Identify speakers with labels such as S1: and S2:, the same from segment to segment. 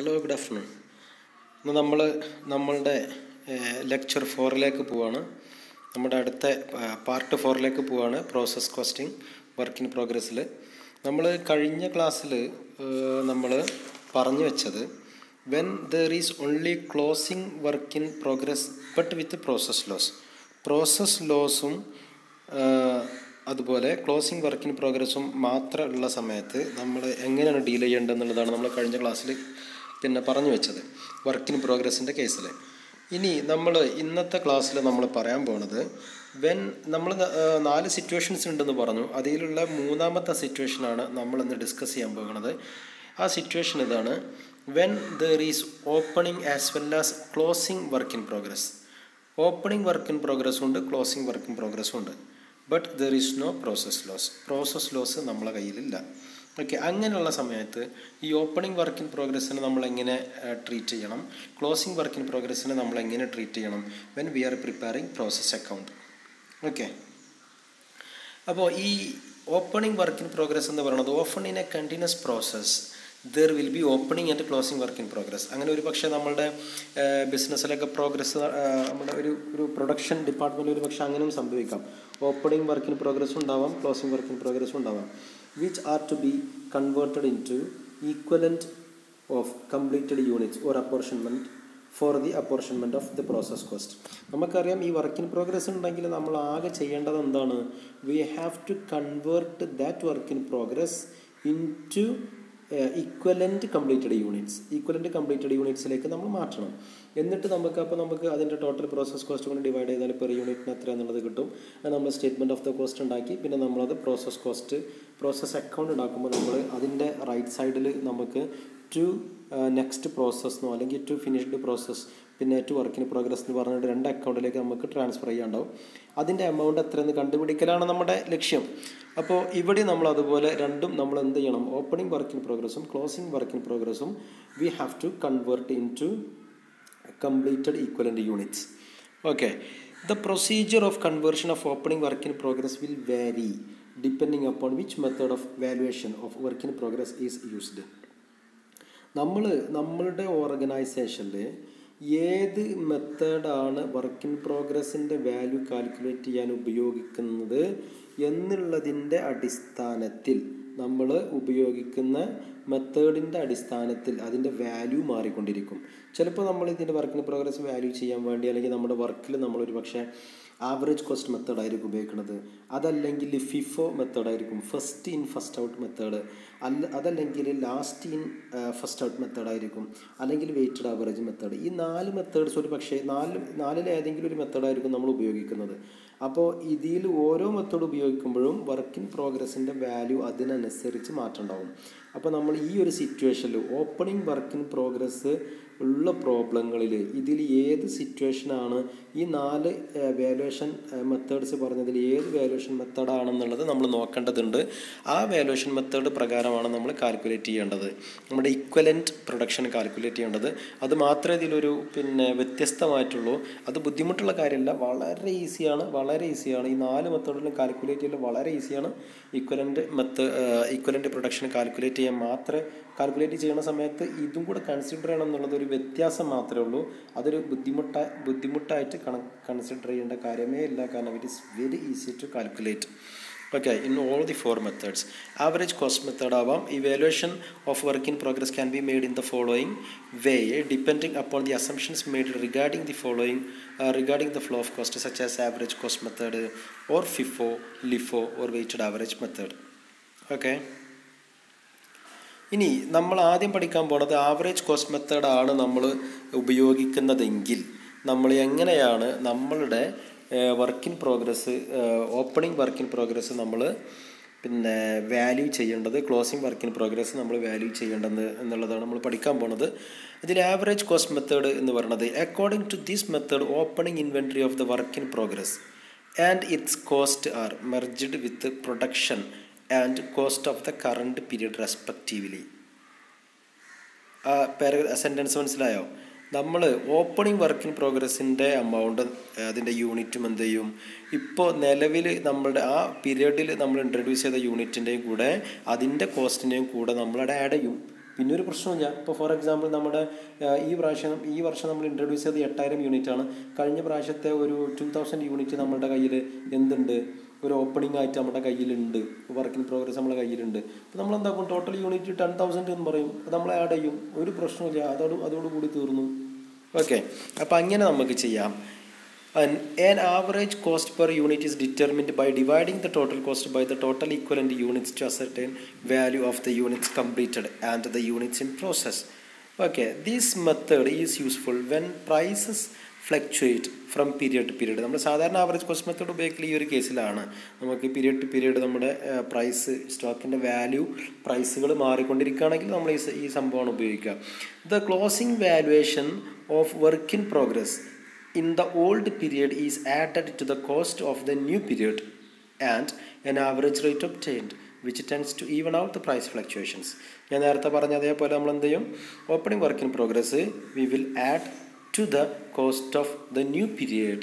S1: Hello good afternoon ഇന്ന് നമ്മൾ നമ്മളുടെ ലെക്ചർ ഫോറിലേക്ക് പോവാണ്. നമ്മുടെ അടുത്ത പാർട്ട് ഫോറിലേക്ക് പോവാണ് പ്രോസസ് കോസ്റ്റിംഗ് വർക്ക് ഇൻ പ്രോഗ്രസ്സിൽ നമ്മൾ കഴിഞ്ഞ ക്ലാസ്സിൽ നമ്മൾ പറഞ്ഞു വെച്ചത് when there is only closing work in progress but with process loss process ലോസും അതുപോലെ ക്ലോസിംഗ് വർക്ക് ഇൻ പ്രോഗ്രസ്സും മാത്രമുള്ള സമയത്ത് നമ്മൾ എങ്ങനെയാണ് ഡീൽ ചെയ്യേണ്ടതെന്നുള്ളതാണ് നമ്മൾ കഴിഞ്ഞ ക്ലാസ്സിൽ പിന്നെ പറഞ്ഞു വെച്ചത് വർക്ക് ഇൻ പ്രോഗ്രസിന്റെ കേസിൽ ഇനി നമ്മൾ ഇന്നത്തെ ക്ലാസ്സിൽ നമ്മൾ പറയാൻ പോണത് വെൻ നമ്മൾ നാല് സിറ്റുവേഷൻസ് ഉണ്ടെന്ന് പറഞ്ഞു അതിലുള്ള മൂന്നാമത്തെ സിറ്റുവേഷനാണ് നമ്മൾ ഇന്ന് ഡിസ്കസ് ചെയ്യാൻ പോകുന്നത്. ആ സിറ്റുവേഷൻ ഇതാണ് when there is opening as well as closing work in progress opening work in പ്രോഗ്രസ്സും ഉണ്ട് ക്ലോസിംഗ് വർക്ക് ഇൻ പ്രോഗ്രസ്സും ഉണ്ട്. But there is no process loss process loss നമ്മളെ കയ്യിലില്ല. ഓക്കെ അങ്ങനെയുള്ള സമയത്ത് ഈ ഓപ്പണിംഗ് വർക്ക് ഇൻ പ്രോഗ്രസ്സിനെ നമ്മൾ എങ്ങനെ ട്രീറ്റ് ചെയ്യണം? ക്ലോസിംഗ് വർക്ക് ഇൻ പ്രോഗ്രസ്സിനെ നമ്മൾ എങ്ങനെ ട്രീറ്റ് ചെയ്യണം? When we are preparing process account okay അപ്പോൾ ഈ ഓപ്പണിംഗ് വർക്ക് ഇൻ പ്രോഗ്രസ് എന്ന് പറയുന്നത് often in a continuous process there will be opening and closing work in progress അങ്ങനെ ഒരു പക്ഷേ നമ്മളുടെ ബിസിനസ്സിലൊക്കെ പ്രോഗ്രസ് നമ്മുടെ ഒരു ഒരു പ്രൊഡക്ഷൻ ഡിപ്പാർട്ട്മെന്റിൽ ഒരു പക്ഷേ അങ്ങനെയും സംഭവിക്കാം. ഓപ്പണിംഗ് വർക്ക് ഇൻ പ്രോഗ്രസ് ഉണ്ടാവാം ക്ലോസിംഗ് വർക്ക് ഇൻ പ്രോഗ്രസ് ഉണ്ടാവാം. Which are to be converted into equivalent of completed units or apportionment for the apportionment of the process cost നമുക്കറിയാം ഈ വർക്ക് ഇൻ പ്രോഗ്രസ് ഉണ്ടെങ്കിൽ നമ്മൾ ആകെ ചെയ്യേണ്ടത് എന്താണ്? We have to convert that work in progress into equivalent completed units equivalent completed യൂണിറ്റ്സിലേക്ക് നമ്മൾ മാറ്റണം. എന്നിട്ട് നമുക്ക് അപ്പോൾ നമുക്ക് അതിന്റെ ടോട്ടൽ പ്രോസസ് കോസ്റ്റ് കൊണ്ട് ഡിവൈഡ് ചെയ്താൽ പെർ യൂണിറ്റിന് എത്ര എന്നുള്ളത് കിട്ടും. നമ്മൾ സ്റ്റേറ്റ്മെന്റ് ഓഫ് ദ കോസ്റ്റ് ഉണ്ടാക്കി. പിന്നെ നമ്മളത് പ്രോസസ് കോസ്റ്റ് പ്രോസസ് അക്കൗണ്ട് ഉണ്ടാക്കുമ്പോൾ നമ്മൾ അതിന്റെ റൈറ്റ് സൈഡിൽ നമുക്ക് ടു നെക്സ്റ്റ് പ്രോസസ്സെന്നോ അല്ലെങ്കിൽ ടു ഫിനിഷ്ഡ് പ്രോസസ്സ് പിന്നെ ടു വർക്കിന് പ്രോഗ്രസ് എന്ന് പറഞ്ഞിട്ട് രണ്ട് അക്കൗണ്ടിലേക്ക് നമുക്ക് ട്രാൻസ്ഫർ ചെയ്യാണ്ടാവും അതിന്റെ എമൗണ്ട് എത്രയെന്ന് കണ്ടുപിടിക്കലാണ് നമ്മുടെ ലക്ഷ്യം. അപ്പോൾ ഇവിടെ നമ്മൾ അതുപോലെ രണ്ടും നമ്മൾ എന്ത് ചെയ്യണം? ഓപ്പണിംഗ് വർക്ക് ഇൻ പ്രോഗ്രസ്സും closing work in പ്രോഗ്രസ്സും we have to convert into completed equivalent units okay the procedure of conversion of opening work in progress will vary depending upon which method of valuation of work in progress is used. നമ്മൾ നമ്മളുടെ ഓർഗനൈസേഷനിൽ ഏത് മെത്തേഡാണ് work in പ്രോഗ്രസിന്റെ value calculate ചെയ്യാൻ ഉപയോഗിക്കുന്നത് എന്നുള്ളതിന്റെ അടിസ്ഥാനത്തിൽ നമ്മൾ ഉപയോഗിക്കുന്ന മെത്തേഡിന്റെ അടിസ്ഥാനത്തിൽ അതിന്റെ വാല്യൂ മാറിക്കൊണ്ടിരിക്കും. ചിലപ്പോൾ നമ്മൾ ഇതിന്റെ വർക്കിന് പ്രോഗ്രസ് വാല്യൂ ചെയ്യാൻ വേണ്ടി അല്ലെങ്കിൽ നമ്മുടെ വർക്കിൽ നമ്മളൊരു പക്ഷേ ആവറേജ് കോസ്റ്റ് മെത്തേഡായിരിക്കും ഉപയോഗിക്കുന്നത്. അതല്ലെങ്കിൽ FIFO മെത്തേഡായിരിക്കും first in first out method അല്ല അതല്ലെങ്കിൽ ലാസ്റ്റ് ഇൻ ഫസ്റ്റ് ഔട്ട് മെത്തേഡായിരിക്കും അല്ലെങ്കിൽ വെയ്റ്റഡ് ആവറേജ് മെത്തേഡ് ഈ നാല് മെത്തേഡ്സ് ഒരു പക്ഷേ നാല് നാലിലെ ഏതെങ്കിലും ഒരു മെത്തേഡായിരിക്കും നമ്മൾ ഉപയോഗിക്കുന്നത്. അപ്പോൾ ഇതിൽ ഓരോ മെത്തേഡ് ഉപയോഗിക്കുമ്പോഴും വർക്ക് ഇൻ പ്രോഗ്രസിന്റെ വാല്യൂ അതിനനുസരിച്ച് മാറ്റം ഉണ്ടാവും. അപ്പോൾ നമ്മൾ ഈ ഒരു സിറ്റുവേഷനിൽ ഓപ്പണിംഗ് വർക്ക് ഇൻ പ്രോഗ്രസ് ഉള്ള പ്രോബ്ലങ്ങളിൽ ഇതിൽ ഏത് സിറ്റുവേഷനാണ് ഈ നാല് വാലുവേഷൻ മെത്തേഡ്സ് പറഞ്ഞതിൽ ഏത് വാലുവേഷൻ മെത്തേഡാണെന്നുള്ളത് നമ്മൾ നോക്കേണ്ടതുണ്ട്. ആ വാലുവേഷൻ മെത്തേഡ് പ്രകാരമാണ് നമ്മൾ കാൽക്കുലേറ്റ് ചെയ്യേണ്ടത്. നമ്മുടെ ഇക്വലന്റ് പ്രൊഡക്ഷൻ കാൽക്കുലേറ്റ് ചെയ്യേണ്ടത്. അത് മാത്രമേ ഇതിലൊരു പിന്നെ വ്യത്യസ്തമായിട്ടുള്ളൂ. അത് ബുദ്ധിമുട്ടുള്ള കാര്യമല്ല വളരെ ഈസിയാണ് വളരെ ഈസിയാണ് ഈ നാല് മെത്തേഡിലും കാൽക്കുലേറ്റ് ചെയ്യൽ വളരെ ഈസിയാണ് ഇക്വലന്റ് മെത്ത് ഇക്വലന്റ് പ്രൊഡക്ഷൻ കാൽക്കുലേറ്റ് ചെയ്യാൻ മാത്രമേ കാൽക്കുലേറ്റ് ചെയ്യുന്ന സമയത്ത് ഇതും കൂടെ കൺസിഡർ ചെയ്യണം എന്നുള്ളത് ഒരു വ്യത്യാസം മാത്രമേ ഉള്ളൂ. അതൊരു ബുദ്ധിമുട്ട ബുദ്ധിമുട്ടായിട്ട് കണ കൺസിഡർ ചെയ്യേണ്ട കാര്യമേ ഇല്ല. കാരണം it is very easy to calculate okay in all the four methods average cost method ആവാം. Evaluation of work in progress can be made in the following way depending upon the assumptions made regarding the following regarding the flow of cost such as average cost method or FIFO LIFO or weighted average method okay ഇനി നമ്മൾ ആദ്യം പഠിക്കാൻ പോണത് average cost മെത്തേഡാണ് നമ്മൾ ഉപയോഗിക്കുന്നതെങ്കിൽ നമ്മൾ എങ്ങനെയാണ് നമ്മളുടെ work in progress opening work in progress നമ്മൾ പിന്നെ വാല്യൂ ചെയ്യേണ്ടത് ക്ലോസിംഗ് വർക്ക് ഇൻ പ്രോഗ്രസ് നമ്മൾ വാല്യൂ ചെയ്യേണ്ടത് എന്നുള്ളതാണ് നമ്മൾ പഠിക്കാൻ പോണത്. ഇതിൽ ആവറേജ് കോസ്റ്റ് മെത്തേഡ് എന്ന് പറയുന്നത് according to this method opening inventory of the work in progress and its cost are merged with production and cost of the current period respectively ആ പാര സെന്റൻസ് മനസ്സിലായോ? നമ്മൾ ഓപ്പണിംഗ് വർക്ക് ഇൻ പ്രോഗ്രസിന്റെ amount അതിന്റെ യൂണിറ്റും എന്ത് ചെയ്യും? ഇപ്പോൾ നിലവിൽ നമ്മളുടെ ആ പീരീഡിൽ നമ്മൾ ഇൻട്രൊഡ്യൂസ് ചെയ്ത യൂണിറ്റിന്റെയും കൂടെ അതിന്റെ കോസ്റ്റിന്റെയും കൂടെ നമ്മളവിടെ ആഡ് ചെയ്യും. പിന്നെ ഒരു പ്രശ്നമില്ല ഇപ്പോൾ ഫോർ എക്സാമ്പിൾ നമ്മുടെ ഈ പ്രാവശ്യം ഈ വർഷം നമ്മൾ ഇൻട്രൊഡ്യൂസ് ചെയ്ത് എട്ടായിരം യൂണിറ്റ് ആണ്. കഴിഞ്ഞ പ്രാവശ്യത്തെ ഒരു ടു തൗസൻഡ് യൂണിറ്റ് നമ്മളുടെ കയ്യിൽ എന്തുണ്ട്? ഒരു ഓപ്പണിംഗ് ആയിട്ട് നമ്മുടെ കയ്യിലുണ്ട്. വർക്ക് പ്രോഗ്രസ് നമ്മുടെ കയ്യിലുണ്ട്. അപ്പോൾ നമ്മൾ എന്താക്കും ടോട്ടൽ യൂണിറ്റ് ടെൻ തൗസൻഡ് എന്ന് പറയും. അപ്പോൾ നമ്മൾ ആഡ് ചെയ്യും. ഒരു പ്രശ്നവും ഇല്ല അതോട് അതോടുകൂടി തീർന്നു. ഓക്കെ അപ്പോൾ അങ്ങനെ നമുക്ക് ചെയ്യാം. And an average cost per unit is determined by dividing the total cost by the total equivalent units to ascertain value of the units completed and the units in process okay these method is useful when prices fluctuate from period to period. നമ്മൾ സാധാരണ average cost method ഉപയോഗിക്കൽ ഈ ഒരു കേസിലാണ്. നമുക്ക് period to period നമ്മുടെ price സ്റ്റോക്കിന്റെ value പ്രൈസുകൾ മാറിക്കൊണ്ടിരിക്കുകയാണെങ്കിൽ നമ്മൾ ഈ ഈ സംഭവമാണ് ഉപയോഗിക്കുക. The closing valuation of work in progress in the old period is added to the cost of the new period and an average rate change which tends to even out the price fluctuations ഞാൻ നേരത്തെ പറഞ്ഞ അതേപോലെ നമ്മൾ എന്ത് ചെയ്യും? Opening work in progress we will add to the cost of the new period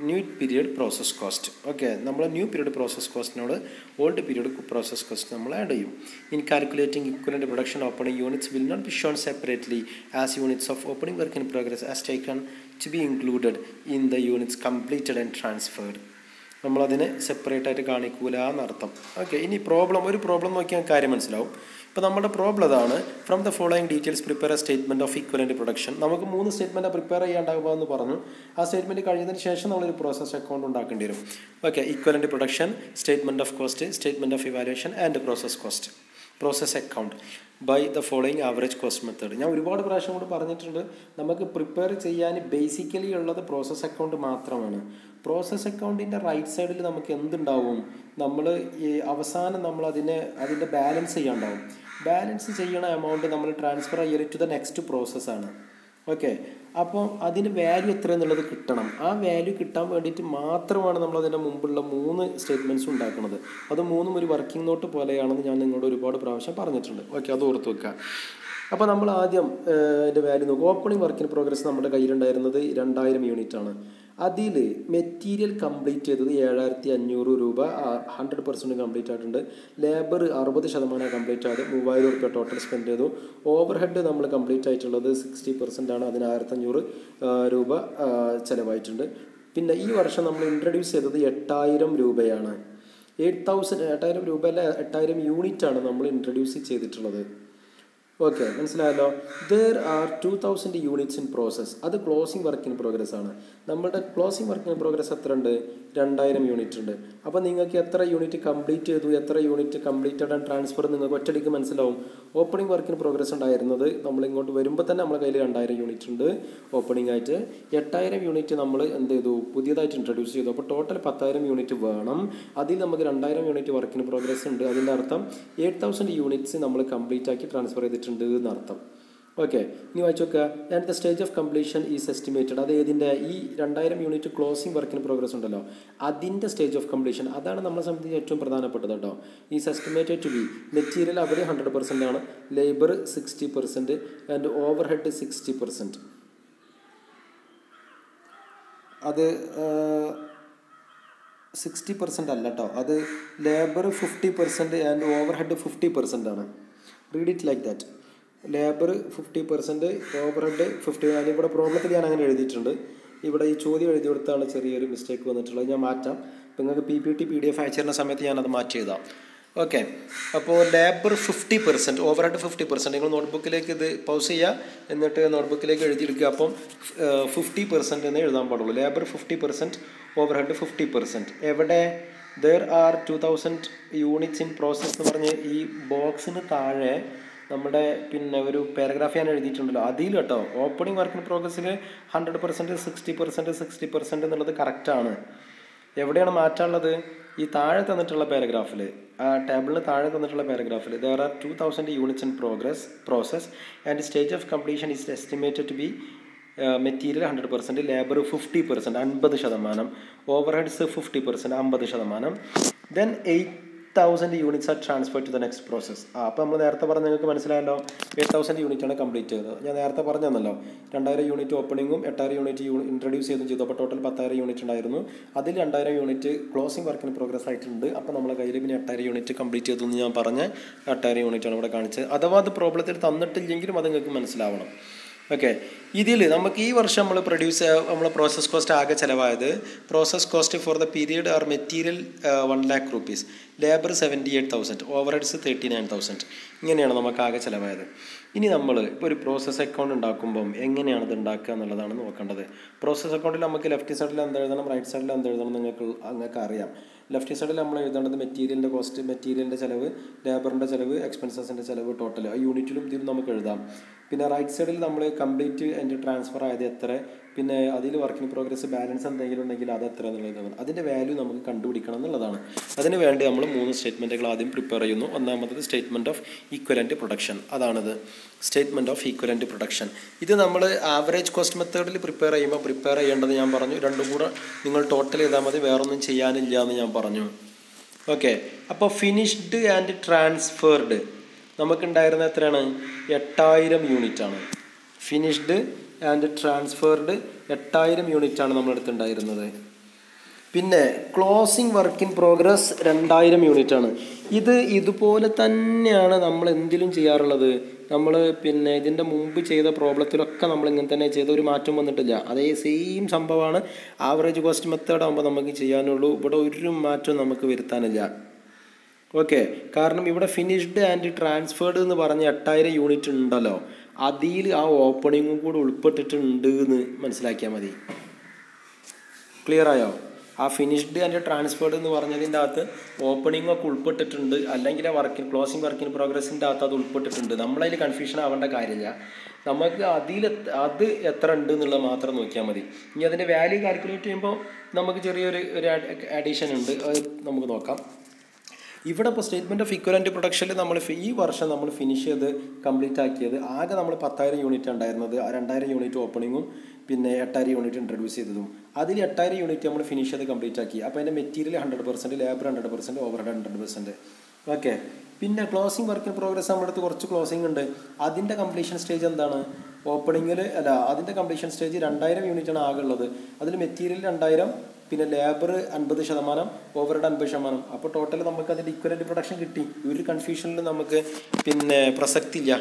S1: new period process cost okay നമ്മൾ new period process കോസ്റ്റിനോട് old period process cost നമ്മൾ ആഡ് ചെയ്യും. In calculating equivalent production opening units will not be shown separately as units of opening work in progress as taken to be included in the units completed and transferred നമ്മളതിനെ separate ആയിട്ട് കാണിക്കൂല എന്നർത്ഥം okay ഇനി problem ഒരു problem നോക്കിയാൽ കാര്യം മനസ്സിലാവും ഇപ്പോൾ നമ്മുടെ പ്രോബ്ലം അതാണ്. From the following details prepare a statement of equivalent production നമുക്ക് മൂന്ന് സ്റ്റേറ്റ്മെന്റ് പ്രിപ്പയർ ചെയ്യാണ്ടാകുക എന്ന് പറഞ്ഞു. ആ സ്റ്റേറ്റ്മെന്റ് കഴിഞ്ഞതിന് ശേഷം നമ്മളൊരു പ്രോസസ് അക്കൗണ്ട് ഉണ്ടാക്കേണ്ടി വരും. Okay equivalent production statement of cost statement of evaluation and process cost process account by the following average cost method ഞാൻ ഒരുപാട് പ്രാവശ്യം കൂടി പറഞ്ഞിട്ടുണ്ട് നമുക്ക് പ്രിപ്പയർ ചെയ്യാൻ ബേസിക്കലി ഉള്ളത് പ്രോസസ് അക്കൗണ്ട് മാത്രമാണ്. പ്രോസസ് അക്കൗണ്ടിന്റെ റൈറ്റ് സൈഡിൽ നമുക്ക് എന്തുണ്ടാവും? നമ്മൾ ഈ അവസാനം നമ്മൾ അതിനെ അതിന്റെ ബാലൻസ് ചെയ്യാണ്ടാവും ബാലൻസ് ചെയ്യണ എമൗണ്ട് നമ്മൾ ട്രാൻസ്ഫർ ചെയ്യൽ ടു ദ നെക്സ്റ്റ് പ്രോസസ്സാണ് ഓക്കെ അപ്പോൾ അതിന് വാല്യൂ എത്ര എന്നുള്ളത് കിട്ടണം. ആ വാല്യൂ കിട്ടാൻ വേണ്ടിയിട്ട് മാത്രമാണ് നമ്മൾ അതിന്റെ മുമ്പുള്ള മൂന്ന് സ്റ്റേറ്റ്മെന്റ്സ് ഉണ്ടാക്കുന്നത്. അത് മൂന്നും ഒരു വർക്കിംഗ് നോട്ട് പോലെയാണെന്ന് ഞാൻ നിങ്ങളോട് ഒരുപാട് പ്രാവശ്യം പറഞ്ഞിട്ടുണ്ട്. ഓക്കെ അത് ഓർത്ത് വെക്കുക. അപ്പോൾ നമ്മൾ ആദ്യം ഇതിന്റെ വാല്യൂ നോക്കും ഓപ്പണിംഗ് വർക്കിംഗ് പ്രോഗ്രസ് നമ്മുടെ കയ്യിലുണ്ടായിരുന്നത് രണ്ടായിരം യൂണിറ്റ് ആണ്. അതിൽ മെറ്റീരിയൽ കംപ്ലീറ്റ് ചെയ്തത് ഏഴായിരത്തി അഞ്ഞൂറ് രൂപ ഹൺഡ്രഡ് പെർസെന്റ് കംപ്ലീറ്റ് ആയിട്ടുണ്ട്. ലേബർ അറുപത് ശതമാനം കംപ്ലീറ്റ് ആയത് മൂവായിരം രൂപ ടോട്ടൽ സ്പെൻഡ് ചെയ്തു. ഓവർ ഹെഡ് നമ്മൾ കംപ്ലീറ്റ് ആയിട്ടുള്ളത് സിക്സ്റ്റി പെർസെന്റ് ആണ്. അതിന് ആയിരത്തഞ്ഞൂറ് രൂപ ചിലവായിട്ടുണ്ട്. പിന്നെ ഈ വർഷം നമ്മൾ ഇൻട്രൊഡ്യൂസ് ചെയ്തത് എട്ടായിരം രൂപയാണ്. എയ്റ്റ് തൗസൻഡ് എട്ടായിരം രൂപ അല്ല എട്ടായിരം യൂണിറ്റ് ആണ് നമ്മൾ ഇൻട്രൊഡ്യൂസ് ചെയ്തിട്ടുള്ളത്. ഓക്കെ മനസ്സിലായല്ലോ. There are two thousand units in process അത് ക്ലോസിംഗ് വർക്ക് ഇൻ പ്രോഗ്രസ് ആണ്. നമ്മുടെ ക്ലോസിംഗ് വർക്ക് ഇൻ പ്രോഗ്രസ് എത്ര ഉണ്ട് രണ്ടായിരം യൂണിറ്റ് ഉണ്ട്. അപ്പോൾ നിങ്ങൾക്ക് എത്ര യൂണിറ്റ് കംപ്ലീറ്റ് ചെയ്തു? എത്ര യൂണിറ്റ് കംപ്ലീറ്റഡ് ആൻഡ് ട്രാൻസ്ഫർ നിങ്ങൾക്ക് ഒറ്റയ്ക്ക് മനസ്സിലാവും. ഓപ്പണിംഗ് വർക്ക് ഇൻ പ്രോഗ്രസ് ഉണ്ടായിരുന്നത് നമ്മൾ ഇങ്ങോട്ട് വരുമ്പോൾ തന്നെ നമ്മുടെ കയ്യിൽ രണ്ടായിരം യൂണിറ്റ് ഉണ്ട്. ഓപ്പണിംഗ് ആയിട്ട് എട്ടായിരം യൂണിറ്റ് നമ്മൾ എന്ത് ചെയ്തു? പുതിയതായിട്ട് ഇൻട്രൊഡ്യൂസ് ചെയ്തു. അപ്പോൾ ടോട്ടൽ പത്തായിരം യൂണിറ്റ് വേണം. അതിൽ നമുക്ക് രണ്ടായിരം യൂണിറ്റ് വർക്ക് ഇൻ പ്രോഗ്രസ് ഉണ്ട്. അതിന്റെ അർത്ഥം എയ്റ്റ് തൗസൻഡ് യൂണിറ്റ്സ് നമ്മൾ കംപ്ലീറ്റ് ആക്കി ട്രാൻസ്ഫർ ചെയ്തിട്ടുണ്ട്. എന്നർത്ഥം. ഓക്കെ ഇനി വായിച്ചു നോക്കുക. And the stage of completion is estimated അത് ഏതിന്റെ? ഈ രണ്ടായിരം unit closing work in progress ഉണ്ടല്ലോ. അതിന്റെ സ്റ്റേജ് ഓഫ് കംപ്ലീഷൻ അതാണ് നമ്മളെ സംബന്ധിച്ച് ഏറ്റവും പ്രധാനപ്പെട്ടത് കേട്ടോ. Is estimated to be material our hundred percent ആണ്. Labour sixty percent and overhead sixty percent അത് സിക്സ്റ്റി പെർസെന്റ് അല്ല കേട്ടോ. അത് labour fifty percent and overhead fifty percent ആണ്. Read it like that labour fifty percent overhead fifty ഇവിടെ പ്രോബ്ലത്തിൽ ഞാൻ അങ്ങനെ എഴുതിയിട്ടുണ്ട്. ഇവിടെ ഈ ചോദ്യം എഴുതി കൊടുത്താണ് ചെറിയൊരു മിസ്റ്റേക്ക് വന്നിട്ടുള്ളത്. ഞാൻ മാറ്റാം. അപ്പോൾ നിങ്ങൾക്ക് P P T P D F അയച്ചു തരുന്ന സമയത്ത് ഞാനത് മാറ്റി എഴുതാം. ഓക്കെ അപ്പോൾ labour fifty percent overhead fifty percent നിങ്ങൾ നോട്ട്ബുക്കിലേക്ക് ഇത് പൗസ് ചെയ്യുക. എന്നിട്ട് നോട്ട്ബുക്കിലേക്ക് എഴുതിയെടുക്കുക. അപ്പം ഫിഫ്റ്റി പെർസെന്റ് എന്ന് എഴുതാൻ പാടുള്ളൂ. Labour fifty percent overhead fifty percent എവിടെ? There are two thousand units in process എന്ന് പറഞ്ഞ് ഈ ബോക്സിന് താഴെ നമ്മുടെ പിന്നെ ഒരു പാരഗ്രാഫ് ഞാൻ എഴുതിയിട്ടുണ്ടല്ലോ. അതിൽ കേട്ടോ opening work in പ്രോഗ്രസ്സിൽ hundred percent sixty percent sixty percent എന്നുള്ളത് കറക്റ്റാണ് എവിടെയാണ് മാറ്റാനുള്ളത്? ഈ താഴെ തന്നിട്ടുള്ള പാരഗ്രാഫിൽ ആ ടേബിളിന് താഴെ തന്നിട്ടുള്ള പാരഗ്രാഫിൽ there are two thousand units in progress process and stage of completion is estimated to be material hundred percent labour fifty percent അൻപത് ശതമാനം ഓവർ ഹെഡ്സ് ഫിഫ്റ്റി പെർസെന്റ് അമ്പത് ശതമാനം. Then eight thousand units are transfer to the next process ആ അപ്പോൾ നമ്മൾ നേരത്തെ പറഞ്ഞ നിങ്ങൾക്ക് മനസ്സിലായല്ലോ എയ്റ്റ് തൗസൻഡ് യൂണിറ്റ് ആണ് കംപ്ലീറ്റ് ചെയ്തത്. ഞാൻ നേരത്തെ പറഞ്ഞു തന്നല്ലോ രണ്ടായിരം യൂണിറ്റ് ഓപ്പണിങ്ങും എട്ടായിരം യൂണിറ്റ് ഇൻട്രൊഡ്യൂസ് ചെയ്തും ചെയ്തു. അപ്പോൾ ടോട്ടൽ പത്തായിരം യൂണിറ്റ് ഉണ്ടായിരുന്നു. അതിൽ രണ്ടായിരം യൂണിറ്റ് ക്ലോസിംഗ് വർക്കിന് പ്രോഗ്രസ് ആയിട്ടുണ്ട്. അപ്പോൾ നമ്മളെ കയ്യിൽ പിന്നെ എട്ടായിരം യൂണിറ്റ് കംപ്ലീറ്റ് ചെയ്തു എന്ന് ഞാൻ പറഞ്ഞ എട്ടായിരം യൂണിറ്റ് ആണ് ഇവിടെ കാണിച്ചത്. അഥവാ അത് പ്രോബ്ലത്തിൽ തന്നിട്ടില്ലെങ്കിലും അത് നിങ്ങൾക്ക് മനസ്സിലാവണം. ഓക്കെ ഇതിൽ നമുക്ക് ഈ വർഷം നമ്മൾ പ്രൊഡ്യൂസ് നമ്മൾ പ്രോസസ് കോസ്റ്റ് ആകെ ചിലവായത് process cost for the period are material one lakh rupees labour seventy eight thousand overheads thirty nine thousand ഇങ്ങനെയാണ് നമുക്ക് ആകെ ചിലവായത്. ഇനി നമ്മൾ ഇപ്പോൾ ഒരു പ്രോസസ് അക്കൗണ്ട് ഉണ്ടാക്കുമ്പം എങ്ങനെയാണ് അത് ഉണ്ടാക്കുക എന്നുള്ളതാണ് നോക്കേണ്ടത്. പ്രോസസ് അക്കൗണ്ടിൽ നമുക്ക് ലെഫ്റ്റ് സൈഡിൽ എന്ത് എഴുതണം റൈറ്റ് സൈഡിൽ എന്ത് എഴുതണം നിങ്ങൾക്ക് നിങ്ങൾക്ക് അറിയാം. ലെഫ്റ്റ് സൈഡിൽ നമ്മൾ എഴുതേണ്ടത് മെറ്റീരിയലിന്റെ കോസ്റ്റ് മെറ്റീരിയലിന്റെ ചിലവ് ലേബറിന്റെ ചിലവ് എക്സ്പെൻസസിന്റെ ചിലവ് ടോട്ടൽ ആ യൂണിറ്റിലും ഇതിലും നമുക്ക് എഴുതാം. പിന്നെ റൈറ്റ് സൈഡിൽ നമ്മൾ കംപ്ലീറ്റ് എന്റെ ട്രാൻസ്ഫർ ആയത് എത്ര പിന്നെ അതിൽ വർക്കിംഗ് പ്രോഗ്രസ് ബാലൻസ് എന്തെങ്കിലും ഉണ്ടെങ്കിൽ അത് എത്ര എന്നുള്ളതാണ് അതിന്റെ വാല്യൂ നമുക്ക് കണ്ടുപിടിക്കണം എന്നുള്ളതാണ്. അതിന് വേണ്ടി നമ്മൾ മൂന്ന് സ്റ്റേറ്റ്മെന്റുകൾ ആദ്യം പ്രിപ്പയർ ചെയ്യുന്നു. ഒന്നാമത്തത് സ്റ്റേറ്റ്മെന്റ് ഓഫ് ഈക്വലന്റ് പ്രൊഡക്ഷൻ അതാണിത്. സ്റ്റേറ്റ്മെന്റ് ഓഫ് ഈക്വലന്റ് പ്രൊഡക്ഷൻ ഇത് നമ്മൾ ആവറേജ് കോസ്റ്റ് മെത്തേഡിൽ പ്രിപ്പയർ ചെയ്യുമ്പോൾ പ്രിപ്പയർ ചെയ്യേണ്ടത് ഞാൻ പറഞ്ഞു. രണ്ടും കൂടെ നിങ്ങൾ ടോട്ടൽ ചെയ്താൽ മതി. വേറൊന്നും ചെയ്യാനില്ല എന്ന് ഞാൻ പറഞ്ഞു. ഓക്കെ അപ്പോൾ ഫിനിഷ്ഡ് ആൻഡ് ട്രാൻസ്ഫേർഡ് നമുക്കുണ്ടായിരുന്ന എത്രയാണ്? എട്ടായിരം യൂണിറ്റ് ആണ്. ഫിനിഷ്ഡ് ആൻഡ് ട്രാൻസ്ഫേർഡ് എട്ടായിരം യൂണിറ്റ് ആണ് നമ്മളടുത്തുണ്ടായിരുന്നത്. പിന്നെ ക്ലോസിംഗ് വർക്ക് ഇൻ പ്രോഗ്രസ് രണ്ടായിരം യൂണിറ്റ് ആണ്. ഇത് ഇതുപോലെ തന്നെയാണ് നമ്മൾ എന്തിലും ചെയ്യാറുള്ളത്? നമ്മൾ പിന്നെ ഇതിന്റെ മുമ്പ് ചെയ്ത പ്രോബ്ലത്തിലൊക്കെ നമ്മൾ ഇങ്ങനെ തന്നെ ചെയ്ത ഒരു മാറ്റം വന്നിട്ടില്ല. അതേ സെയിം സംഭവമാണ് ആവറേജ് കോസ്റ്റ് മെത്തേഡ് ആകുമ്പോൾ നമുക്ക് ചെയ്യാനുള്ളൂ. ഇവിടെ ഒരു മാറ്റവും നമുക്ക് വരുത്താനില്ല. ഓക്കെ കാരണം ഇവിടെ ഫിനിഷ്ഡ് ആൻഡ് ട്രാൻസ്ഫേർഡ് എന്ന് പറഞ്ഞ എട്ടായിരം യൂണിറ്റ് ഉണ്ടല്ലോ. അതിൽ ആ ഓപ്പണിങ്ങും കൂടെ ഉൾപ്പെട്ടിട്ടുണ്ട് എന്ന് മനസ്സിലാക്കിയാൽ മതി. ക്ലിയർ ആയോ? ആ ഫിനിഷ്ഡ് ആൻഡ് ട്രാൻസ്ഫേർഡ് എന്ന് പറഞ്ഞതിന്റെ അകത്ത് ഓപ്പണിംഗ് ഒക്കെ ഉൾപ്പെട്ടിട്ടുണ്ട്. അല്ലെങ്കിൽ ആ വർക്കിംഗ് ക്ലോസിംഗ് വർക്കിംഗ് പ്രോഗ്രസിന്റെ അകത്ത് അത് ഉൾപ്പെട്ടിട്ടുണ്ട്. നമ്മളതിൽ കൺഫ്യൂഷൻ ആവേണ്ട കാര്യമില്ല. നമുക്ക് അതിൽ അത് എത്ര ഉണ്ട് എന്നുള്ളത് മാത്രം നോക്കിയാൽ മതി. ഇനി അതിന്റെ വാല്യൂ കാൽക്കുലേറ്റ് ചെയ്യുമ്പോൾ നമുക്ക് ചെറിയൊരു ഒരു അഡീഷൻ ഉണ്ട്. അത് നമുക്ക് നോക്കാം. ഇവിടെ ഇപ്പോൾ സ്റ്റേറ്റ്മെന്റ് ഓഫ് ഇക്വലന്റ് പ്രൊഡക്ഷനിൽ നമ്മൾ ഈ വർഷം നമ്മൾ ഫിനിഷ് ചെയ്ത് കംപ്ലീറ്റ് ആക്കിയത് ആകെ നമ്മൾ പത്തായിരം യൂണിറ്റ് ഉണ്ടായിരുന്നത്. ആ രണ്ടായിരം യൂണിറ്റ് ഓപ്പണിങ്ങും പിന്നെ എട്ടായിരം യൂണിറ്റ് ഇൻട്രൊഡ്യൂസ് ചെയ്തതും. അതിൽ എട്ടായിരം യൂണിറ്റ് നമ്മൾ ഫിനിഷ് ചെയ്ത് കംപ്ലീറ്റ് ആക്കി. അപ്പോൾ അതിന്റെ material hundred percent labour hundred percent over hundred percent okay പിന്നെ ക്ലോസിംഗ് വർക്ക് ഇൻ പ്രോഗ്രസ് നമ്മുടെ അടുത്ത് കുറച്ച് ക്ലോസിംഗ് ഉണ്ട്. അതിന്റെ കംപ്ലീഷൻ സ്റ്റേജ് എന്താണ്? ഓപ്പണിങ്ങിൽ അല്ല അതിന്റെ കംപ്ലീഷൻ സ്റ്റേജ് രണ്ടായിരം യൂണിറ്റ് ആണ് ആകെ ഉള്ളത്. അതിൽ മെറ്റീരിയൽ രണ്ടായിരം പിന്നെ ലേബർ അൻപത് ശതമാനം ഓവർഹെഡ് അൻപത് ശതമാനം. അപ്പോൾ ടോട്ടൽ നമുക്ക് അതിന്റെ ഇക്വലന്റ് പ്രൊഡക്ഷൻ കിട്ടി. ഒരു കൺഫ്യൂഷനിൽ നമുക്ക് പിന്നെ പ്രസക്തിയില്ല.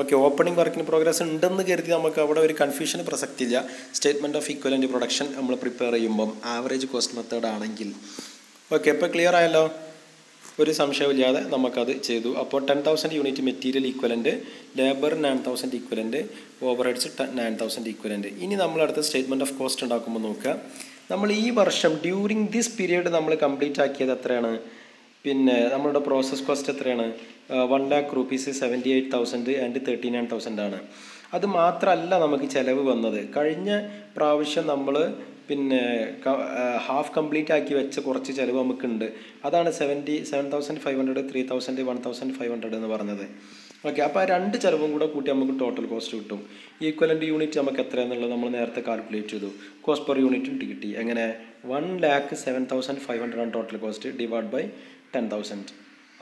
S1: ഓക്കെ ഓപ്പണിംഗ് വർക്കിന് പ്രോഗ്രസ് ഉണ്ടെന്ന് കരുതി നമുക്ക് അവിടെ ഒരു കൺഫ്യൂഷന് പ്രസക്തിയില്ല. സ്റ്റേറ്റ്മെന്റ് ഓഫ് ഇക്വലന്റ് പ്രൊഡക്ഷൻ നമ്മൾ പ്രിപ്പയർ ചെയ്യുമ്പം ആവറേജ് കോസ്റ്റ് മെത്തേഡ് ആണെങ്കിൽ. ഓക്കെ ഇപ്പോൾ ക്ലിയർ ആയല്ലോ? ഒരു സംശയമില്ലാതെ നമുക്കത് ചെയ്തു. അപ്പോൾ ten thousand unit material equivalent labour nine thousand equivalent overheads nine thousand equivalent ഇനി നമ്മൾ അടുത്ത സ്റ്റേറ്റ്മെന്റ് ഓഫ് കോസ്റ്റ് ഉണ്ടാക്കുമ്പോൾ നോക്കുക. നമ്മൾ ഈ വർഷം ഡ്യൂറിങ് ദിസ് പീരീഡ് നമ്മൾ കംപ്ലീറ്റ് ആക്കിയത് എത്രയാണ്? പിന്നെ നമ്മളുടെ പ്രോസസ് കോസ്റ്റ് എത്രയാണ്? One lakh rupees seventy eight thousand and thirty nine thousand ആണ്. അത് മാത്രമല്ല നമുക്ക് ചിലവ് വന്നത്. കഴിഞ്ഞ പ്രാവശ്യം നമ്മൾ പിന്നെ ഹാഫ് കംപ്ലീറ്റ് ആക്കി വെച്ച കുറച്ച് ചിലവ് നമുക്കുണ്ട്. അതാണ് seventy seven thousand five hundred three thousand one thousand five hundred എന്ന് പറഞ്ഞത്. ഓക്കെ അപ്പോൾ ആ രണ്ട് ചിലവും കൂടെ കൂട്ടി നമുക്ക് ടോട്ടൽ കോസ്റ്റ് കിട്ടും. ഈക്വലന്റ് യൂണിറ്റ് നമുക്ക് എത്രയാണെന്നുള്ളത് നമ്മൾ നേരത്തെ കാൽക്കുലേറ്റ് ചെയ്തു. കോസ്റ്റ് പെർ യൂണിറ്റ് കിട്ടി എങ്ങനെ? One lakh seven thousand five hundred ആണ് total cost divide by ten thousand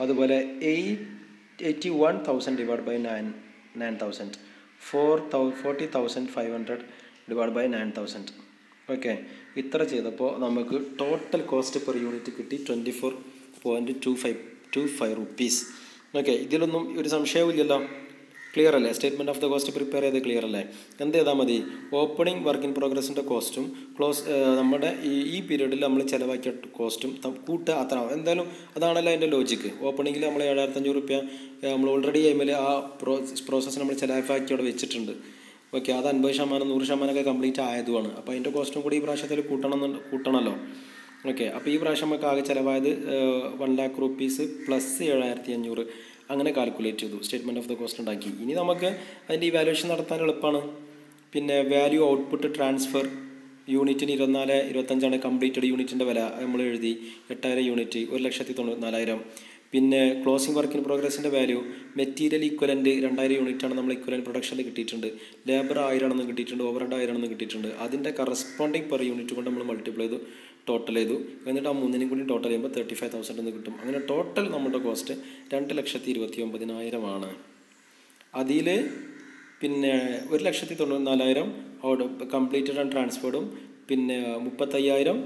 S1: അതുപോലെ eight eighty one thousand divide by nine nine thousand four thou forty thousand five hundred divide by nine thousand okay ഇത്ര ചെയ്തപ്പോൾ നമുക്ക് total cost per unit കിട്ടി twenty four point two five two five rupees okay ഇതിലൊന്നും ഒരു സംശയവുമില്ലല്ലോ. Clear അല്ലേ? Statement of the cost prepare ചെയ്ത് clear അല്ലേ? എന്ത് ചെയ്താൽ മതി? ഓപ്പണിംഗ് വർക്ക് ഇൻ പ്രോഗ്രസിന്റെ കോസ്റ്റും ക്ലോസ് നമ്മുടെ ഈ ഈ പീരീഡിൽ നമ്മൾ ചിലവാക്കിയ കോസ്റ്റും കൂട്ടുക അത്ര എന്തായാലും അതാണല്ലോ അതിന്റെ ലോജിക്ക് ഓപ്പണിങ്ങിൽ നമ്മൾ ഏഴായിരത്തഞ്ഞൂറ് റുപ്യ നമ്മൾ ഓൾറെഡി ഐമിൽ ആ പ്രോ പ്രോസസ്സ് നമ്മൾ ചിലവാക്കി അവിടെ വെച്ചിട്ടുണ്ട്. ഓക്കെ അത് അൻപത് ശതമാനം നൂറ് ശതമാനമൊക്കെ കംപ്ലീറ്റ് ആയതുമാണ്. അപ്പോൾ അതിന്റെ കോസ്റ്റും കൂടി ഈ പ്രാവശ്യത്തിൽ കൂട്ടണം കൂട്ടണമല്ലോ ഓക്കെ അപ്പോൾ ഈ പ്രാവശ്യം നമുക്ക് ആകെ ചിലവായത് വൺ ലാക്ക് റുപ്പീസ് പ്ലസ് ഏഴായിരത്തി അഞ്ഞൂറ് അങ്ങനെ കാൽക്കുലേറ്റ് ചെയ്തു. സ്റ്റേറ്റ്മെന്റ് ഓഫ് ദ കോസ്റ്റ് ഉണ്ടാക്കി. ഇനി നമുക്ക് അതിന്റെ ഇവാലുവേഷൻ നടത്താൻ എളുപ്പമാണ് പിന്നെ വാല്യൂ ഔട്ട്പുട്ട് ട്രാൻസ്ഫർ യൂണിറ്റിന് ഇരുപത്തിനാല് ഇരുപത്തഞ്ചാണ് കംപ്ലീറ്റഡ് യൂണിറ്റിന്റെ വില. നമ്മൾ എഴുതി. എട്ടായിരം യൂണിറ്റ് ഒരു ലക്ഷത്തി തൊണ്ണൂറ്റിനാലായിരം. പിന്നെ ക്ലോസിംഗ് വർക്ക് ഇൻ പ്രോഗ്രസിന്റെ വാല്യൂ മെറ്റീരിയൽ ഈക്വലന്റ് രണ്ടായിരം യൂണിറ്റാണ് നമ്മൾ ഈക്വലന്റ് പ്രൊഡക്ഷനിൽ കിട്ടിയിട്ടുണ്ട്. ലേബർ ആയിരം ആണെന്ന് കിട്ടിയിട്ടുണ്ട്. ഓവർ ഹെഡ് ആയിരമാണെന്ന് കിട്ടിയിട്ടുണ്ട്. അതിന്റെ കറസ്പോണ്ടിങ് പെർ യൂണിറ്റ് കൊണ്ട് നമ്മൾ മൾട്ടിപ്ലൈ ചെയ്തു. ടോട്ടൽ ചെയ്തു. എന്നിട്ട് ആ മൂന്നിനും കൂടി ടോട്ടൽ ചെയ്യുമ്പോൾ തേർട്ടി ഫൈവ് തൗസൻഡ് എന്ന് കിട്ടും. അങ്ങനെ ടോട്ടൽ നമ്മുടെ കോസ്റ്റ് രണ്ട് ലക്ഷത്തി ഇരുപത്തി ഒമ്പതിനായിരമാണ് അതിൽ പിന്നെ ഒരു ലക്ഷത്തി തൊണ്ണൂറ്റിനാലായിരം അവിടെ കംപ്ലീറ്റഡ് ആൻഡ് ട്രാൻസ്ഫേർഡും പിന്നെ മുപ്പത്തയ്യായിരം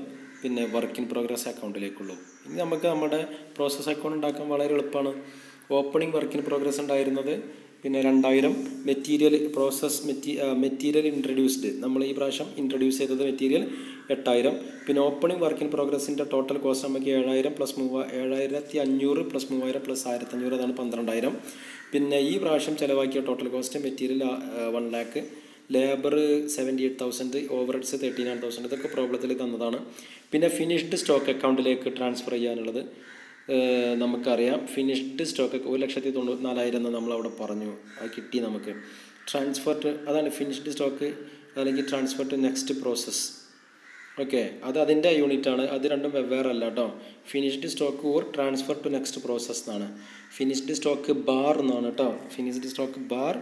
S1: പിന്നെ വർക്ക് ഇൻ പ്രോഗ്രസ് അക്കൗണ്ടിലേക്കുള്ളൂ ഇനി നമുക്ക് നമ്മുടെ പ്രോസസ് അക്കൗണ്ട് ഉണ്ടാക്കാൻ വളരെ എളുപ്പമാണ്. ഓപ്പണിംഗ് വർക്ക് ഇൻ പ്രോഗ്രസ് ഉണ്ടായിരുന്നത് പിന്നെ രണ്ടായിരം മെറ്റീരിയൽ പ്രോസസ് മെറ്റീ മെറ്റീരിയൽ ഇൻട്രൊഡ്യൂസ്ഡ് നമ്മൾ ഈ പ്രാവശ്യം ഇൻട്രൊഡ്യൂസ് ചെയ്തത് മെറ്റീരിയൽ എട്ടായിരം. പിന്നെ ഓപ്പണിംഗ് വർക്ക് ഇൻ പ്രോഗ്രസിന്റെ ടോട്ടൽ കോസ്റ്റ് നമുക്ക് ഏഴായിരം പ്ലസ് മൂവ ഏഴായിരത്തി അഞ്ഞൂറ് പ്ലസ് മൂവായിരം പ്ലസ് ആയിരത്തഞ്ഞൂറ് അതാണ് പന്ത്രണ്ടായിരം. പിന്നെ ഈ പ്രാവശ്യം ചിലവാക്കിയ total cost material one lakh labour seventy eight thousand overheads thirty nine thousand ഇതൊക്കെ പ്രോബ്ലത്തിൽ തന്നതാണ്. പിന്നെ ഫിനിഷ്ഡ് സ്റ്റോക്ക് അക്കൗണ്ടിലേക്ക് ട്രാൻസ്ഫർ ചെയ്യാനുള്ളത്. നമുക്കറിയാം. ഫിനിഷ്ഡ് സ്റ്റോക്ക് ഒരു ലക്ഷത്തി തൊണ്ണൂറ്റി നാലായിരം എന്ന് നമ്മളവിടെ പറഞ്ഞു. അത് കിട്ടി നമുക്ക്. ട്രാൻസ്ഫർ അതാണ് ഫിനിഷ്ഡ് സ്റ്റോക്ക് അല്ലെങ്കിൽ transfer to next process okay അത് അതിന്റെ യൂണിറ്റാണ് അത് രണ്ടും വെവ്വേറെ അല്ല കേട്ടോ. Finished stock or transfer to next process എന്നാണ്. ഫിനിഷ്ഡ് സ്റ്റോക്ക് ബാർ എന്നാണ് കേട്ടോ. Finished stock bar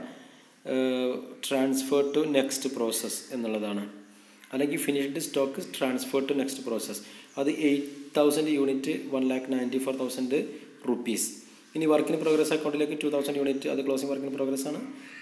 S1: transfer to next process എന്നുള്ളതാണ്. അല്ലെങ്കിൽ finished stock transfer to next process അത് eight thousand unit one lakh ninety four thousand rupees ഇനി work in progress അക്കൗണ്ടിലേക്ക് two thousand unit അത് closing work in progress ആണ്.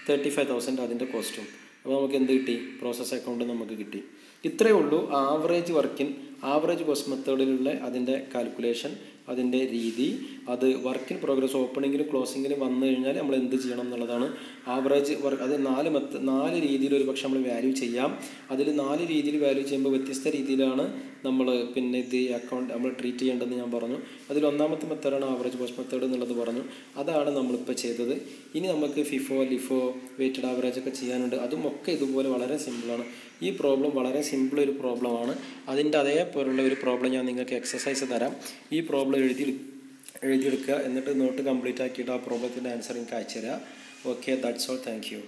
S1: Thirty five thousand അതിന്റെ കോസ്റ്റും അപ്പോൾ നമുക്ക് എന്ത് കിട്ടി? പ്രോസസ് അക്കൗണ്ട് നമുക്ക് കിട്ടി. ഇത്രയേ ഉള്ളൂ average work in average cost മെത്തേഡിലുള്ള അതിന്റെ കാൽക്കുലേഷൻ അതിന്റെ രീതി. അത് വർക്ക് ഇൻ പ്രോഗ്രസ് ഓപ്പണിങ്ങിലും ക്ലോസിങ്ങിലും വന്നു കഴിഞ്ഞാൽ നമ്മൾ എന്ത് ചെയ്യണം എന്നുള്ളതാണ്. ആവറേജ് വർക്ക് അത് നാല് മെത്ത നാല് രീതിയിൽ ഒരു പക്ഷേ നമ്മൾ വാല്യൂ ചെയ്യാം. അതിൽ നാല് രീതിയിൽ വാല്യൂ ചെയ്യുമ്പോൾ വ്യത്യസ്ത രീതിയിലാണ് നമ്മൾ പിന്നെ ഇത് അക്കൗണ്ട് നമ്മൾ ട്രീറ്റ് ചെയ്യേണ്ടതെന്ന് ഞാൻ പറഞ്ഞു. അതിൽ ഒന്നാമത്തെ മെത്തേഡാണ് ആവറേജ് കോസ്റ്റ് മെത്തേഡ് എന്നുള്ളത് പറഞ്ഞു. അതാണ് നമ്മളിപ്പോൾ ചെയ്തത്. ഇനി നമുക്ക് ഫിഫോ ലിഫോ വെയ്റ്റഡ് ആവറേജ് ഒക്കെ ചെയ്യാനുണ്ട്. അതും ഒക്കെ ഇതുപോലെ വളരെ സിമ്പിളാണ് ഈ പ്രോബ്ലം വളരെ സിമ്പിൾ ഒരു പ്രോബ്ലമാണ് അതിന്റെ അതേപോലുള്ള ഒരു പ്രോബ്ലം ഞാൻ നിങ്ങൾക്ക് എക്സസൈസ് തരാം. ഈ പ്രോബ്ലം എഴുതി എഴുതിയെടുക്കുക. എന്നിട്ട് നോട്ട് കംപ്ലീറ്റ് ആക്കിയിട്ട് ആ പ്രോബ്ലത്തിന്റെ ആൻസർ എനിക്ക് അയച്ചു തരാം okay that's all thank you